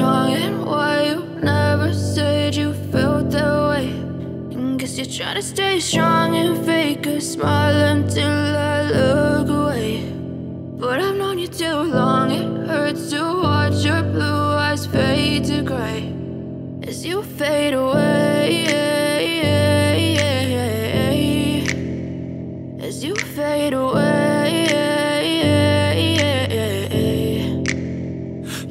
Wrong and why you never said you felt that way. And guess you're trying to stay strong and fake a smile until I look away. But I've known you too long, it hurts to watch your blue eyes fade to gray as you fade away. As you fade away.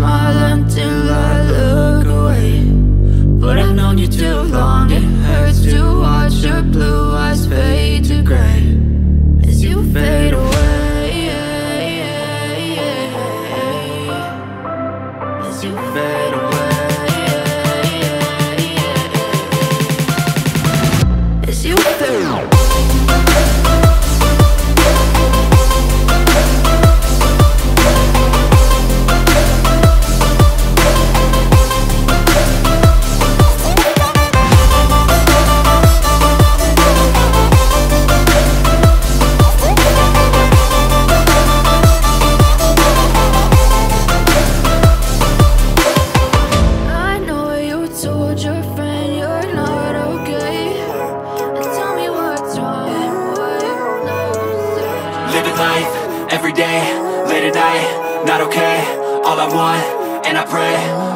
smile until I look away. But I've known you too long, it hurts to watch your blue eyes fade to gray as you fade away. As you fade away. Okay All I want, and I pray,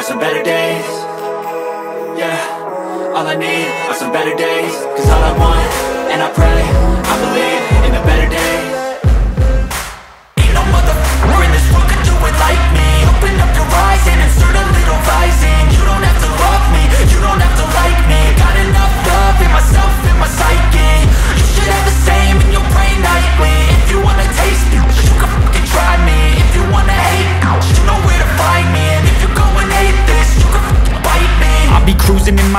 are some better days. Yeah, all I need are some better days. Cause all I want, and I pray, I believe in the better days Ain't no motherfucker in this do it like me. Open up your eyes and insert a little rising. You don't have to love me, you don't have to like me. Got enough love in myself, my psyche